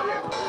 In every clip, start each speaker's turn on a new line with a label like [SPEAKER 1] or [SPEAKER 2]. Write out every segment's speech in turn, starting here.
[SPEAKER 1] Oh, yeah.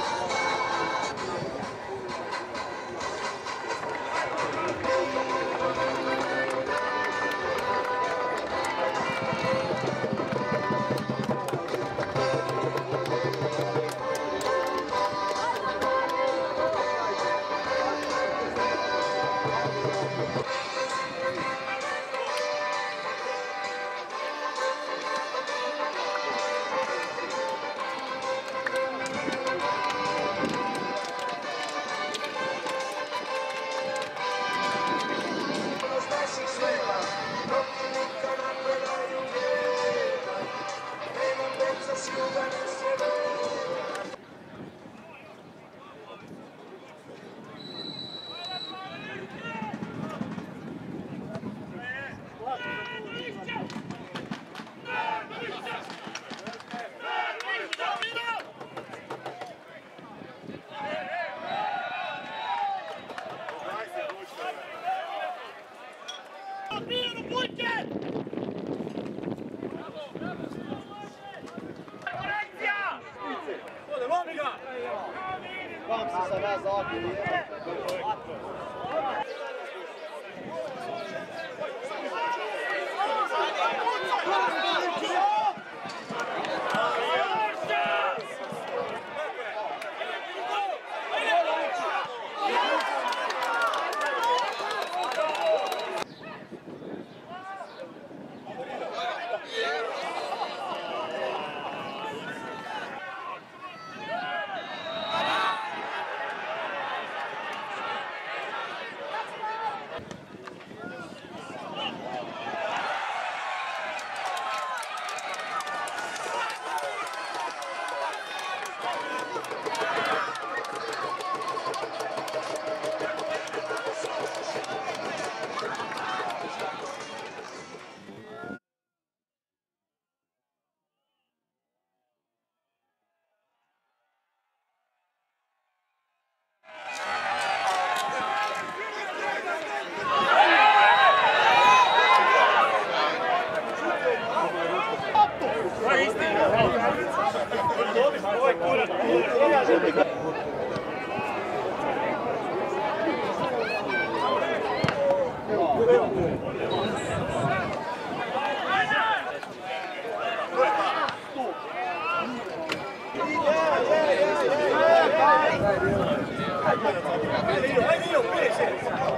[SPEAKER 1] Vamos, se salvar as óbvias.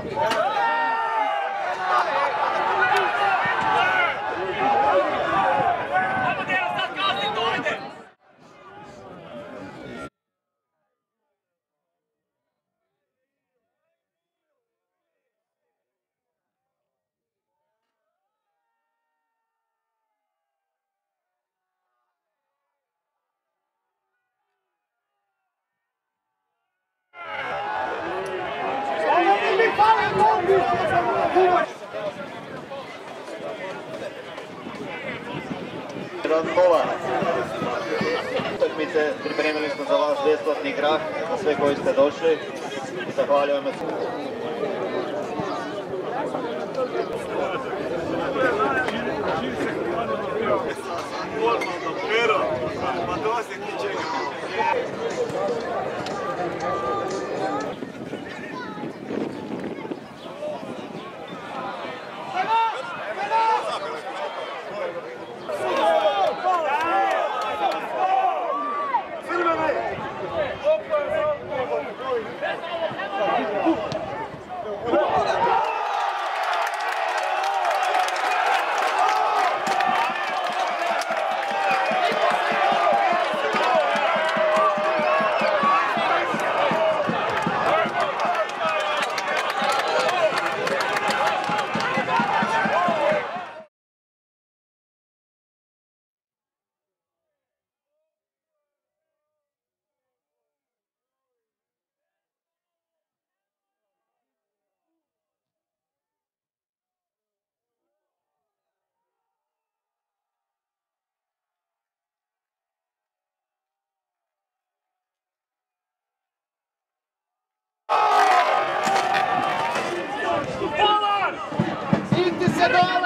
[SPEAKER 1] Yeah. Razgola. Utakmice pripremili smo za vas besplatni grah, za sve koji ste došli. Zahvaljujem se. Ma
[SPEAKER 2] to se ti
[SPEAKER 3] čeka. vencedor!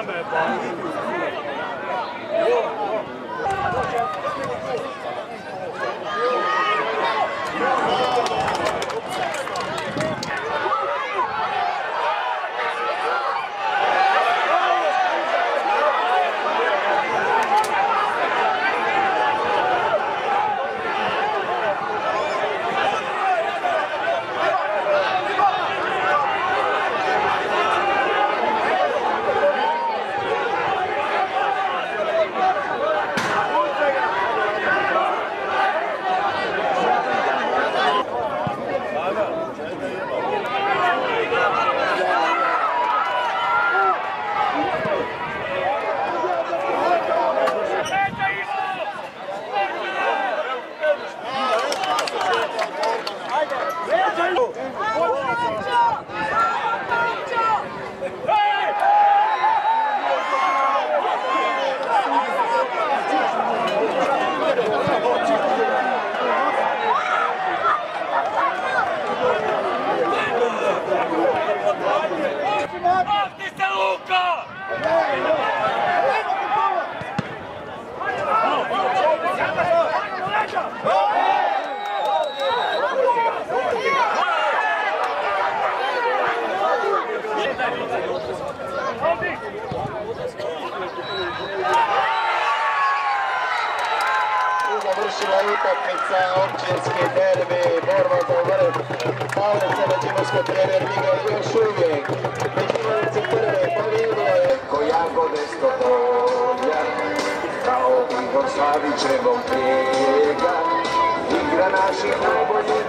[SPEAKER 3] combat,
[SPEAKER 1] boy. Yeah. Završila utakmica općinski derbi, borba za vrh. Pavlica Međimurska premier liga još uvijek. Međimurice prve pobjedilo je ko jagode stopolja. Kao Igor Savićevog prijega. Igra naših najbolji